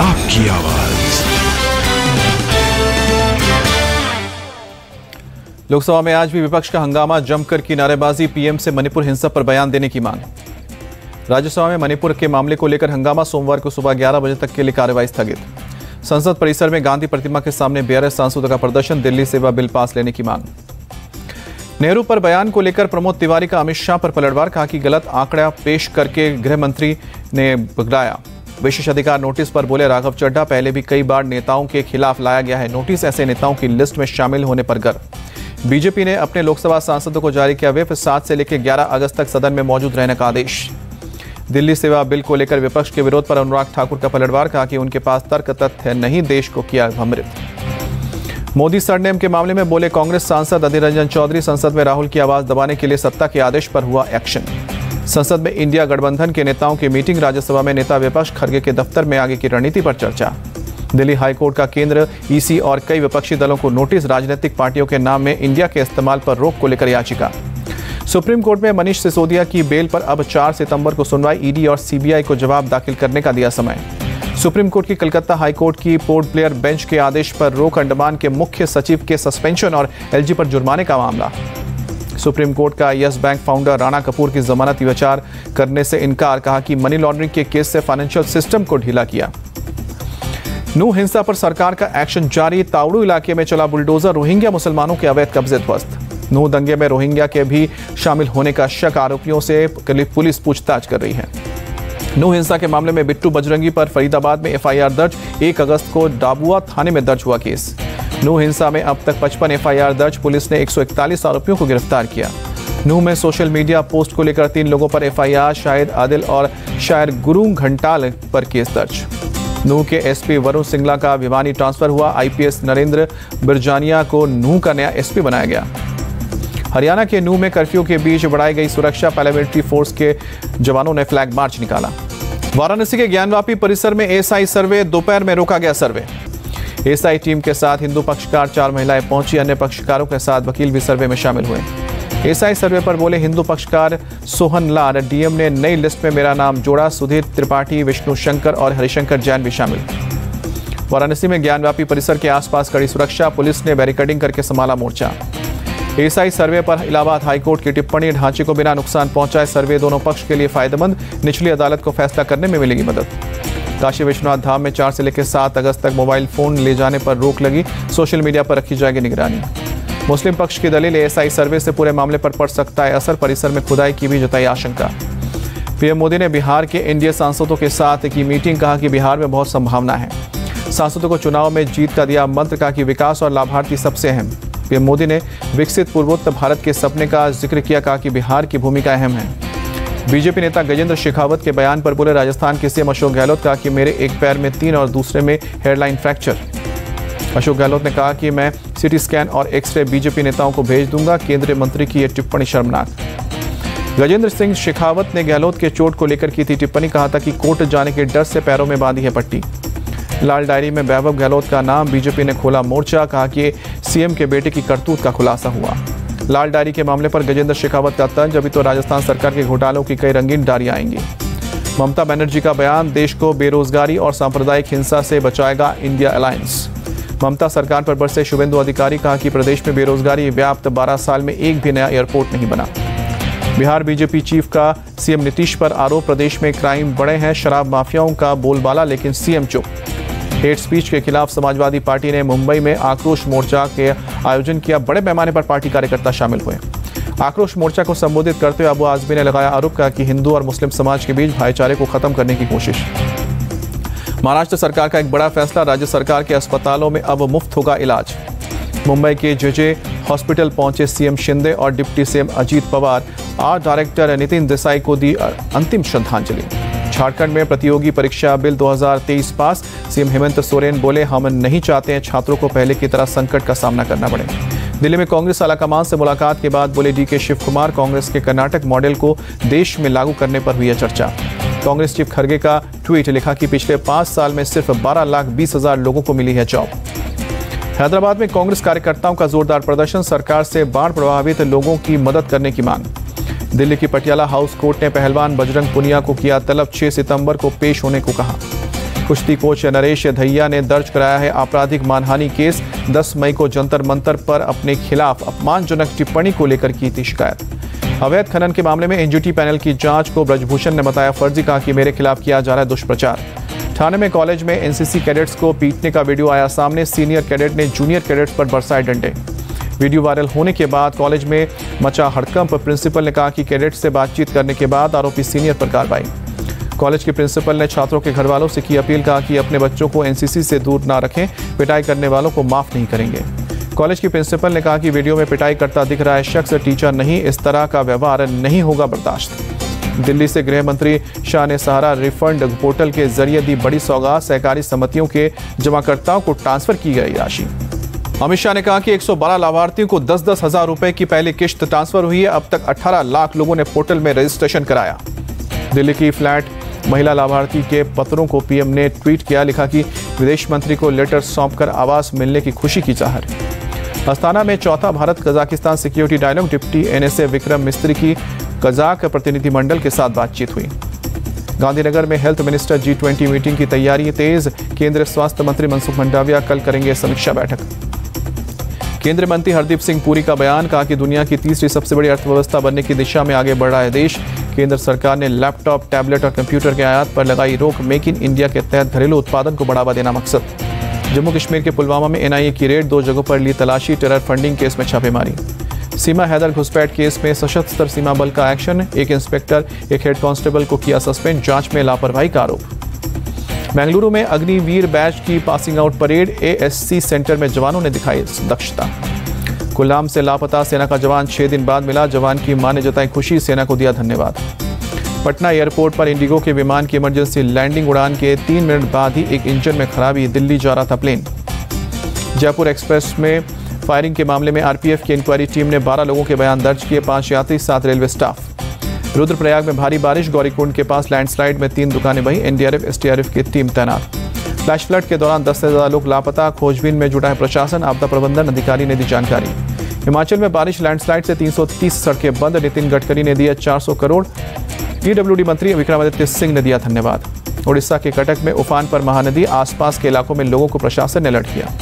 आपकी आवाज़। लोकसभा में आज भी विपक्ष का हंगामा जमकर की नारेबाजी पीएम से मणिपुर हिंसा पर बयान देने की मांग। राज्यसभा में मणिपुर के मामले को लेकर हंगामा सोमवार को सुबह 11 बजे तक के लिए कार्यवाही स्थगित। संसद परिसर में गांधी प्रतिमा के सामने बीआरएस सांसदों का प्रदर्शन, दिल्ली सेवा बिल पास लेने की मांग। नेहरू पर बयान को लेकर प्रमोद तिवारी का अमित शाह पर पलटवार, कहा कि गलत आंकड़ा पेश करके गृह मंत्री ने बगड़ाया विशेष अधिकार नोटिस पर बोले राघव चड्ढा, पहले भी कई बार नेताओं के खिलाफ लाया गया है नोटिस, ऐसे नेताओं की लिस्ट में शामिल होने पर गर्व। बीजेपी ने अपने लोकसभा सांसदों को जारी किया व्हिप सात से लेकर 11 अगस्त तक सदन में मौजूद रहने का आदेश। दिल्ली सेवा बिल को लेकर विपक्ष के विरोध पर अनुराग ठाकुर का पलटवार, कहा कि उनके पास तर्क तथ्य नहीं, देश को किया भ्रमित मोदी सरनेम के मामले में बोले कांग्रेस सांसद अधीर रंजन चौधरी, संसद में राहुल की आवाज़ दबाने के लिए सत्ता के आदेश पर हुआ एक्शन। संसद में इंडिया गठबंधन के नेताओं की मीटिंग, राज्यसभा में नेता विपक्ष खड़गे के दफ्तर में आगे की रणनीति पर चर्चा। दिल्ली हाईकोर्ट का केंद्र, ईसी और कई विपक्षी दलों को नोटिस, राजनीतिक पार्टियों के नाम में इंडिया के इस्तेमाल पर रोक को लेकर याचिका। सुप्रीम कोर्ट में मनीष सिसोदिया की बेल पर अब 4 सितंबर को सुनवाई, ईडी और सीबीआई को जवाब दाखिल करने का दिया समय। सुप्रीम कोर्ट की कलकत्ता हाईकोर्ट की पोर्ट प्लेयर बेंच के आदेश पर रोक अंडमान के मुख्य सचिव के सस्पेंशन और एलजी पर जुर्माने का मामला। सुप्रीम कोर्ट का yes bank founder Rana Kapoor की जमानत विचार करने से इनकार, कहा कि मनी लॉन्ड्रिंग के केस से फाइनेंशियल सिस्टम को ढीला किया। नू हिंसा पर सरकार का एक्शन जारी, तावड़ू इलाके में चला बुलडोजर, रोहिंग्या मुसलमानों के अवैध कब्जे ध्वस्त। नू दंगे में रोहिंग्या के भी शामिल होने का शक, आरोपियों से पुलिस पूछताछ कर रही है। नू हिंसा के मामले में बिट्टू बजरंगी पर फरीदाबाद में एफआईआर दर्ज, एक अगस्त को डाबुआ थाने में दर्ज हुआ केस। नू हिंसा में अब तक 55 एफआईआर दर्ज, पुलिस ने 141 आरोपियों को गिरफ़्तार किया। नू में सोशल मीडिया पोस्ट को लेकर तीन लोगों पर एफआईआर, शाहिद आदिल और शायर गुरु घंटाल पर केस दर्ज। नू के एसपी वरुण सिंगला का भिवानी ट्रांसफ़र हुआ। आईपीएस नरेंद्र बिरजानिया को नू का नया एसपी बनाया गया। हरियाणा के नू में कर्फ्यू के बीच बढ़ाई गई सुरक्षा, पैरामिलिट्री फोर्स के जवानों ने फ्लैग मार्च निकाला। वाराणसी के ज्ञानवापी परिसर में एसआई सर्वे, दोपहर में रोका गया सर्वे। एसआई टीम के साथ हिंदू पक्षकार चार महिलाएँ पहुँची, अन्य पक्षकारों के साथ वकील भी सर्वे में शामिल हुए। एसआई सर्वे पर बोले, हिंदू पक्षकार सोहन लाल, डीएम ने नई लिस्ट में मेरा नाम जोड़ा, सुधीर त्रिपाठी, विष्णु शंकर और हरिशंकर जैन भी शामिल। वाराणसी में ज्ञानव्यापी परिसर के आसपास कड़ी सुरक्षा, पुलिस ने बैरिकेडिंग करके संभाला मोर्चा। एसआई सर्वे पर इलाहाबाद हाईकोर्ट की टिप्पणी, ढांचे को बिना नुकसान पहुँचाए सर्वे दोनों पक्ष के लिए फ़ायदेमंद, निचली अदालत को फैसला करने में मिलेगी मदद। काशी विश्वनाथ धाम में चार से लेकर सात अगस्त तक मोबाइल फ़ोन ले जाने पर रोक लगी। सोशल मीडिया पर रखी जाएगी निगरानी। मुस्लिम पक्ष की दलील, एएसआई सर्वे से पूरे मामले पर पड़ सकता है असर, परिसर में खुदाई की भी जताई आशंका। पीएम मोदी ने बिहार के एनडीए सांसदों के साथ की मीटिंग, कहा कि बिहार में बहुत संभावना है। सांसदों को चुनाव में जीत का दिया मंत्र, कहा कि विकास और लाभार्थी सबसे अहम। पीएम मोदी ने विकसित पूर्वोत्तर भारत के सपने का ज़िक्र किया, कहा कि बिहार की भूमिका अहम है। बीजेपी नेता गजेंद्र शेखावत के बयान पर बोले, राजस्थान के सीएम अशोक गहलोत कहा कि मेरे एक पैर में तीन और दूसरे में हेयरलाइन फ्रैक्चर। अशोक गहलोत ने कहा कि मैं सिटी स्कैन और एक्सरे बीजेपी नेताओं को भेज दूँगा, केंद्रीय मंत्री की यह टिप्पणी शर्मनाक। गजेंद्र सिंह शेखावत ने गहलोत के चोट को लेकर की थी टिप्पणी, कहा था कि कोर्ट जाने के डर से पैरों में बांधी है पट्टी। लाल डायरी में वैभव गहलोत का नाम, बीजेपी ने खोला मोर्चा, कहा कि सीएम के बेटे की करतूत का खुलासा हुआ। लाल डायरी के मामले पर गजेंद्र शेखावत का तंज। अभी तो राजस्थान सरकार के घोटालों की कई रंगीन डायरियाँ आएँगी। ममता बनर्जी का बयान, देश को बेरोजगारी और सांप्रदायिक हिंसा से बचाएगा इंडिया अलायंस। ममता सरकार पर बरसे शुभेंदु अधिकारी, कहा कि प्रदेश में बेरोजगारी व्याप्त 12 साल में एक भी नया एयरपोर्ट नहीं बना। बिहार बीजेपी चीफ का सीएम नीतीश पर आरोप, प्रदेश में क्राइम बढ़े हैं, शराब माफियाओं का बोलबाला, लेकिन सीएम चुप। हेट स्पीच के खिलाफ समाजवादी पार्टी ने मुंबई में आक्रोश मोर्चा के आयोजन किया। बड़े पैमाने पर पार्टी कार्यकर्ता शामिल हुए। आक्रोश मोर्चा को संबोधित करते हुए अबू आजमी ने लगाया आरोप कहा कि हिंदू और मुस्लिम समाज के बीच भाईचारे को खत्म करने की कोशिश। महाराष्ट्र सरकार का एक बड़ा फैसला, राज्य सरकार के अस्पतालों में अब मुफ़्त होगा इलाज। मुंबई के जेजे हॉस्पिटल पहुँचे सीएम शिंदे और deputy CM Ajit Pawar. Art director Nitin Desai को दी अंतिम श्रद्धांजलि। झारखंड में प्रतियोगी परीक्षा bill 2023 pass. CM Hemant Soren बोले, हम नहीं चाहते हैं छात्रों को पहले की तरह संकट का सामना करना पड़े। दिल्ली में कांग्रेस आलाकमान से मुलाकात के बाद बोले डी के शिव कुमार कांग्रेस के कर्नाटक मॉडल को देश में लागू करने पर हुई है चर्चा। कांग्रेस चीफ खड़गे का ट्वीट लिखा कि पिछले पाँच साल में सिर्फ़ बारह लाख बीस हज़ार लोगों को मिली है जॉब। हैदराबाद में कांग्रेस कार्यकर्ताओं का जोरदार प्रदर्शन, सरकार से बाढ़ प्रभावित लोगों की मदद करने की मांग। दिल्ली की पटियाला हाउस कोर्ट ने पहलवान बजरंग पुनिया को किया तलब 6 सितंबर को पेश होने को कहा। कुश्ती कोच नरेश धैया ने दर्ज कराया है आपराधिक मानहानि केस। 10 मई को जंतर मंतर पर अपने खिलाफ अपमानजनक टिप्पणी को लेकर की थी शिकायत। अवैध खनन के मामले में एनजीटी पैनल की जाँच को ब्रजभूषण ने बताया फर्जी कहा कि मेरे खिलाफ किया जा रहा है दुष्प्रचार। थाने में कॉलेज में एनसीसी कैडेट्स को पीटने का वीडियो आया, सामने सीनियर कैडेट ने जूनियर कैडेट्स पर बरसाए डंडे। वीडियो वायरल होने के बाद कॉलेज में मचा हड़कंप। प्रिंसिपल ने कहा कि कैडेट से बातचीत करने के बाद आरोपी सीनियर पर कार्रवाई। कॉलेज के प्रिंसिपल ने छात्रों के घर वालों से की अपील, कहा कि अपने बच्चों को एनसीसी से दूर ना रखें, पिटाई करने वालों को माफ़ नहीं करेंगे। कॉलेज की प्रिंसिपल ने कहा कि वीडियो में पिटाई करता दिख रहा है, शख्स टीचर नहीं, इस तरह का व्यवहार नहीं होगा बर्दाश्त। दिल्ली से गृह मंत्री शाह ने सहारा रिफंड पोर्टल के ज़रिए दी बड़ी सौगात। सहकारी समितियों के जमाकर्ताओं को ट्रांसफ़र की गई राशि। अमित शाह ने कहा कि 112 लाभार्थियों को दस दस हज़ार रुपए की पहली किश्त ट्रांसफ़र हुई है। अब तक 18 लाख लोगों ने पोर्टल में रजिस्ट्रेशन कराया। दिल्ली की फ्लैट महिला लाभार्थी के पत्रों को पीएम ने ट्वीट किया, लिखा कि विदेश मंत्री को लेटर सौंपकर आवास मिलने की खुशी की चाहत अस्ताना में चौथा Bharat Kazakhstan security dialogue deputy NSA Vikram Misri की कजाक प्रतिनिधिमंडल के साथ बातचीत हुई। गांधीनगर में health minister G twenty meeting की तैयारी तेज। केंद्रीय स्वास्थ्य मंत्री मनसुख मंडाविया कल करेंगे समीक्षा बैठक। केंद्रीय मंत्री हरदीप सिंह पुरी का बयान, कहा कि दुनिया की तीसरी सबसे बड़ी अर्थव्यवस्था बनने की दिशा में आगे बढ़ रहा है देश। केंद्र सरकार ने लैपटॉप, टैबलेट और कंप्यूटर के आयात पर लगाई रोक, मेक इन इंडिया के तहत घरेलू उत्पादन को बढ़ावा देना मकसद। जम्मू कश्मीर के पुलवामा में एनआईए की रेड, दो जगहों पर ली तलाशी, टेरर फंडिंग केस में छापेमारी। सीमा हैदर घुसपैठ केस में सशस्त्र सीमा बल का एक्शन, एक इंस्पेक्टर, एक हेड कांस्टेबल को किया सस्पेंड, जाँच में लापरवाही का आरोप। बेंगलुरु में अग्निवीर बैच की passing out parade ASC centre में जवानों ने दिखाई दक्षता। कुल्लाम से लापता सेना का जवान छह दिन बाद मिला। जवान की माँ ने जताई खुशी, सेना को दिया धन्यवाद। पटना एयरपोर्ट पर इंडिगो के विमान की इमरजेंसी लैंडिंग उड़ान के तीन मिनट बाद ही एक इंजन में खराबी, दिल्ली जा रहा था प्लेन जयपुर एक्सप्रेस में फायरिंग के मामले में आरपीएफ की इंक्वायरी टीम ने 12 लोगों के बयान दर्ज किए, पाँच यात्री, सात रेलवे स्टाफ रुद्रप्रयाग में भारी बारिश, गौरीकुंड के पास लैंडस्लाइड में तीन दुकानें बही, एनडीआरएफ, एसटीआरएफ की टीम तैनात। फ्लैश फ्लड के दौरान दस से ज़्यादा लोग लापता, खोजबीन में जुटा है प्रशासन, आपदा प्रबंधन अधिकारी ने दी जानकारी। हिमाचल में बारिश लैंडस्लाइड से 330 सड़कें बंद, नितिन गडकरी ने दिया 400 करोड़। पीडब्ल्यूडी मंत्री विक्रमादित्य सिंह ने दिया धन्यवाद। उड़ीसा के कटक में उफान पर महानदी, आसपास के इलाकों में लोगों को प्रशासन ने अलर्ट किया।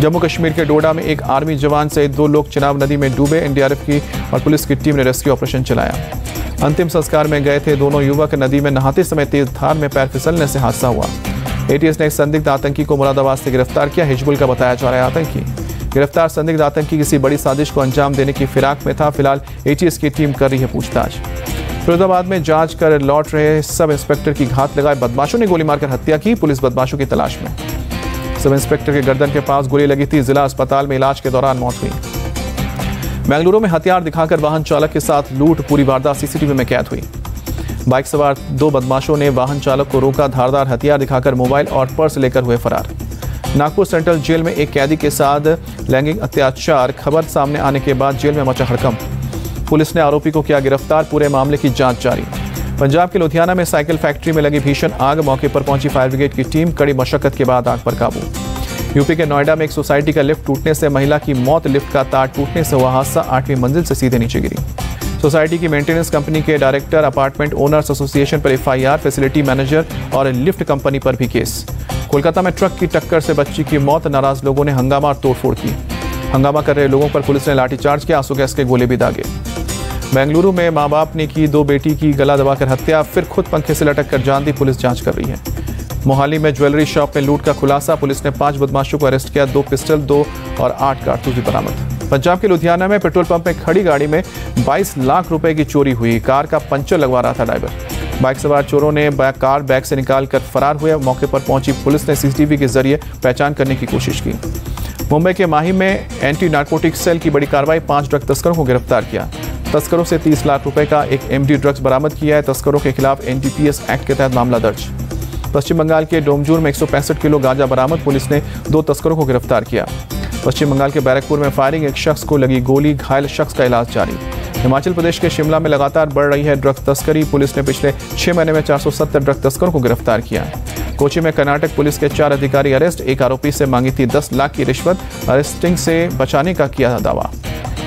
जम्मू कश्मीर के डोडा में एक आर्मी जवान सहित दो लोग चिनाब नदी में डूबे, एनडीआरएफ की और पुलिस की टीम ने रेस्क्यू ऑपरेशन चलाया। अंतिम संस्कार में गए थे दोनों युवक। नदी में नहाते समय तेज धार में पैर फिसलने से हादसा हुआ। एटीएस ने एक संदिग्ध आतंकी को मुरादाबाद से गिरफ़्तार किया। हिजबुल का बताया जा रहा है आतंकी। गिरफ़्तार संदिग्ध आतंकी किसी बड़ी साजिश को अंजाम देने की फिराक में था। फ़िलहाल एटीएस की टीम कर रही है पूछताछ। फिरोजाबाद में जाँच कर लौट रहे सब इंस्पेक्टर की घात लगाए बदमाशों ने गोली मारकर हत्या की पुलिस बदमाशों की तलाश में। सब इंस्पेक्टर के गर्दन के पास गोली लगी थी। जिला अस्पताल में इलाज के दौरान मौत हुई। बेंगलुरु में हथियार दिखाकर वाहन चालक के साथ लूट, पूरी वारदात सीसीटीवी में कैद हुई। बाइक सवार दो बदमाशों ने वाहन चालक को रोका, धारदार हथियार दिखाकर मोबाइल और पर्स लेकर हुए फरार। नागपुर सेंट्रल जेल में एक कैदी के साथ लैंगिक अत्याचार, खबर सामने आने के बाद जेल में मचा हड़कंप। पुलिस ने आरोपी को किया गिरफ़्तार, पूरे मामले की जाँच जारी। पंजाब के लुधियाना में साइकिल फैक्ट्री में लगी भीषण आग मौके पर पहुँची फायर ब्रिगेड की टीम, कड़ी मशक्कत के बाद आग पर काबू। यूपी के नोएडा में एक सोसाइटी का लिफ्ट टूटने से महिला की मौत, लिफ्ट का तार टूटने से हुआ हादसा, आठवीं मंजिल से सीधे नीचे गिरी। सोसाइटी की मेंटेनेंस कंपनी के डायरेक्टर, अपार्टमेंट ओनर्स एसोसिएशन पर एफआईआर, फैसिलिटी मैनेजर और लिफ्ट कंपनी पर भी केस। कोलकाता में ट्रक की टक्कर से बच्ची की मौत, नाराज़ लोगों ने हंगामा और तोड़फोड़ की। हंगामा कर रहे लोगों पर पुलिस ने लाठीचार्ज किया, आँसू गैस के गोले भी दागे। बेंगलुरु में माँ बाप ने की दो बेटी की गला दबाकर हत्या, फिर खुद पंखे से लटक कर जान दी, पुलिस जाँच कर रही है। मोहाली में ज्वेलरी शॉप में लूट का खुलासा, पुलिस ने पाँच बदमाशों को अरेस्ट किया, दो पिस्टल, दो और आठ कारतूस भी बरामद। पंजाब के लुधियाना में पेट्रोल पंप में खड़ी गाड़ी में 22 लाख रुपए की चोरी हुई। कार का पंचर लगवा रहा था ड्राइवर। बाइक सवार चोरों ने कार बैग से निकाल कर फरार हुए। मौके पर पहुँची पुलिस ने सीसीटीवी के ज़रिए पहचान करने की कोशिश की। मुंबई के माही में एंटी नार्कोटिक सेल की बड़ी कार्रवाई, पाँच ड्रग तस्करों को गिरफ़्तार किया। तस्करों से 30 लाख रुपए का एक एमडी ड्रग्स बरामद किया है। तस्करों के खिलाफ एनडीपीएस एक्ट के तहत मामला दर्ज। पश्चिम बंगाल के डोमजूर में एक सौ पैंसठ किलो गांजा बरामद, पुलिस ने दो तस्करों को गिरफ़्तार किया। पश्चिम बंगाल के बैरकपुर में फायरिंग, एक शख्स को लगी गोली, घायल शख्स का इलाज जारी। हिमाचल प्रदेश के शिमला में लगातार बढ़ रही है ड्रग्स तस्करी, पुलिस ने पिछले छह महीने में 470 ड्रग तस्करों को गिरफ़्तार किया। कोची में कर्नाटक पुलिस के चार अधिकारी अरेस्ट, एक आरोपी से मांगी थी 10 लाख की रिश्वत, अरेस्टिंग से बचाने का किया दावा।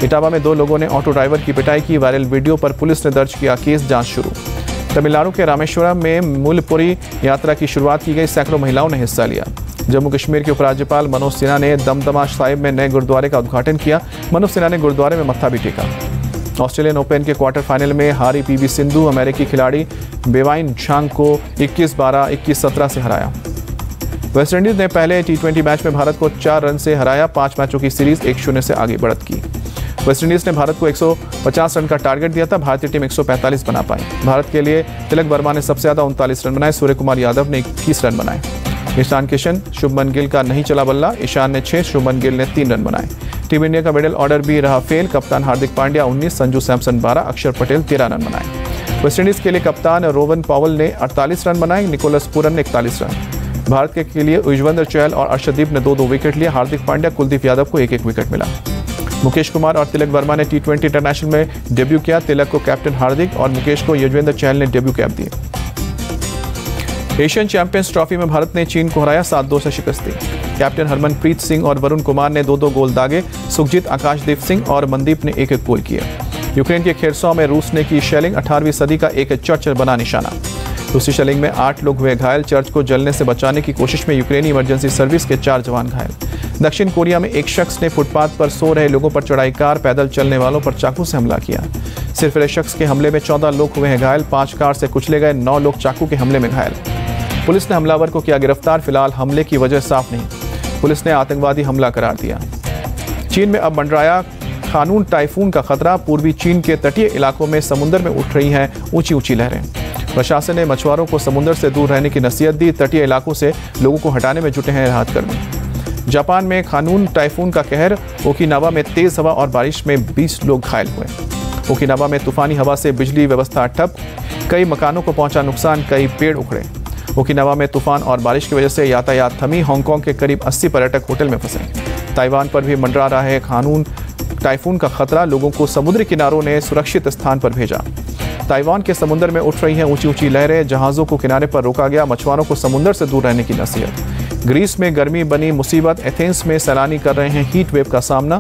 इटावा में दो लोगों ने ऑटो ड्राइवर की पिटाई की, वायरल वीडियो पर पुलिस ने दर्ज किया केस, जाँच शुरू। तमिलनाडु के रामेश्वरम में मूलपुरी यात्रा की शुरुआत की गई। सैकड़ों महिलाओं ने हिस्सा लिया। जम्मू कश्मीर के उपराज्यपाल मनोज सिन्हा ने दमदमा साहिब में नए गुरुद्वारे का उद्घाटन किया। मनोज सिन्हा ने गुरुद्वारे में मत्था भी टेका। ऑस्ट्रेलियन ओपन के क्वार्टर फाइनल में हारी पीवी सिंधु अमेरिकी खिलाड़ी बेवाइन झांग को 21-12, 21-17 से हराया। वेस्टइंडीज ने पहले टी मैच में भारत को चार रन से हराया। पाँच मैचों की सीरीज़ एक शून्य से आगे बढ़त की। वेस्टइंडीज ने भारत को 150 रन का टारगेट दिया था। भारतीय टीम 145 बना पाई। भारत के लिए तिलक वर्मा ने सबसे ज़्यादा उनतालीस रन बनाए सूर्य कुमार यादव ने इक्कीस रन बनाए। ईशान किशन, शुभमन गिल का नहीं चला बल्ला, ईशान ने छह, शुभमन गिल ने तीन रन बनाए। टीम इंडिया का मिडिल ऑर्डर भी रहा फेल। कप्तान हार्दिक पांड्या 19 संजू सैमसन 12 अक्षर पटेल 13 रन बनाए। वेस्टइंडीज के लिए कप्तान रोवन पावल ने 48 रन बनाए, निकोलस पूरन ने इकतालीस रन। भारत के लिए युजवेंद्र चहल और अर्षदीप ने दो दो विकेट लिए। हार्दिक पांड्या, कुलदीप यादव को एक एक विकेट मिला। मुकेश कुमार और तिलक वर्मा ने टी इंटरनेशनल में डेब्यू किया। तिलक को कैप्टन हार्दिक और मुकेश को युजवेंद्र चहल ने डेब्यू कैप दी एशियन चैंपियंस ट्रॉफी में भारत ने चीन को हराया सात दो से शिकस्त। दी कैप्टन हरमनप्रीत सिंह और वरुण कुमार ने दो दो गोल दागे। सुखजीत आकाशदीप सिंह और मनदीप ने एक एक गोल किए। यूक्रेन के खेरसौ में रूस ने की शेलिंग। 18वीं सदी का एक चर्च बना निशाना। दूसरी शेलिंग में आठ लोग हुए घायल। चर्च को जलने से बचाने की कोशिश में यूक्रेनी इमरजेंसी सर्विस के चार जवान घायल। दक्षिण कोरिया में एक शख्स ने फुटपाथ पर सो रहे लोगों पर चढ़ाई कार, पैदल चलने वालों पर चाकू से हमला किया। सिर्फ़ शख्स के हमले में चौदह लोग हुए हैं घायल, पाँच कार से कुचले गए, नौ लोग चाकू के हमले में घायल। पुलिस ने हमलावर को किया गिरफ़्तार, फ़िलहाल हमले की वजह साफ़ नहीं। पुलिस ने आतंकवादी हमला करार दिया। चीन में अब मंडराया कानून टाइफून का खतरा, पूर्वी चीन के तटीय इलाकों में समुद्र में उठ रही हैं ऊँची ऊँची लहरें। प्रशासन ने मछुआरों को समुद्र से दूर रहने की नसीहत दी, तटीय इलाकों से लोगों को हटाने में जुटे हैं राहत कर्मी। जापान में कानून टाइफून का कहर, ओकिनावा में तेज हवा और बारिश में 20 लोग घायल हुए। ओकिनावा में तूफानी हवा से बिजली व्यवस्था ठप, कई मकानों को पहुँचा नुकसान, कई पेड़ उखड़े। ओकिनावा में तूफ़ान और बारिश की वजह से यातायात थमी, हांगकांग के करीब 80 पर्यटक होटल में फंसे। ताइवान पर भी मंडरा रहा है कानून टाइफून का खतरा, लोगों को समुद्री किनारों ने सुरक्षित स्थान पर भेजा। ताइवान के समुद्र में उठ रही हैं ऊँची ऊँची लहरें, जहाज़ों को किनारे पर रोका गया, मछुआरों को समुद्र से दूर रहने की नसीहत। ग्रीस में गर्मी बनी मुसीबत, एथेंस में सैलानी कर रहे हैं हीट वेव का सामना।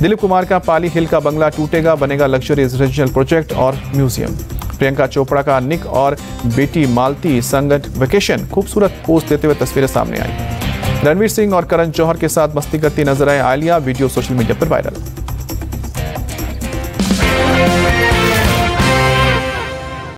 दिलीप कुमार का पाली हिल का बंगला टूटेगा, बनेगा लग्जरी रेजिडेंशियल प्रोजेक्ट और म्यूज़ियम प्रियंका चोपड़ा का निक और बेटी मालती संगत वेकेशन खूबसूरत पोस्ट देते हुए तस्वीरें सामने आई। रणवीर सिंह और करण जौहर के साथ मस्ती करती नज़र आए आलिया, वीडियो सोशल मीडिया पर वायरल